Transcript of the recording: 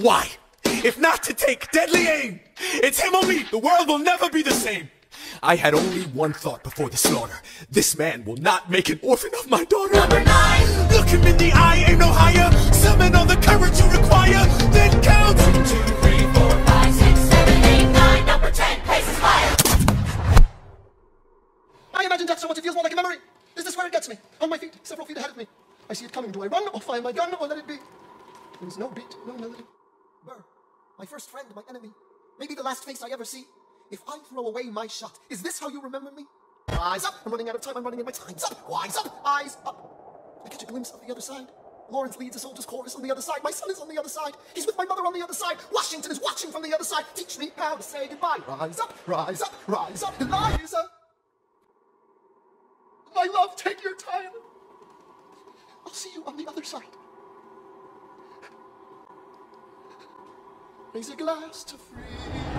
Why? If not to take deadly aim, it's him or me. The world will never be the same. I had only one thought before the slaughter. This man will not make an orphan of my daughter. Number nine. Look him in the eye, ain't no higher. Summon all the courage you require, then count. Two, three, four, five, six, seven, eight, nine. Number ten. Paces fire. I imagine death so much it feels more like a memory. Is this where it gets me? On my feet, several feet ahead of me. I see it coming. Do I run or fire my gun or let it be? There is no beat, no melody. My first friend, my enemy. Maybe the last face I ever see. If I throw away my shot, is this how you remember me? Rise up! I'm running out of time. I'm running in my time's up. Wise up! Eyes up! I catch a glimpse of the other side. Laurens leads a soldier's chorus on the other side. My son is on the other side. He's with my mother on the other side. Washington is watching from the other side. Teach me how to say goodbye. Rise up, rise up, rise up, Eliza. My love, take your time. I'll see you on the other side. Raise a glass to is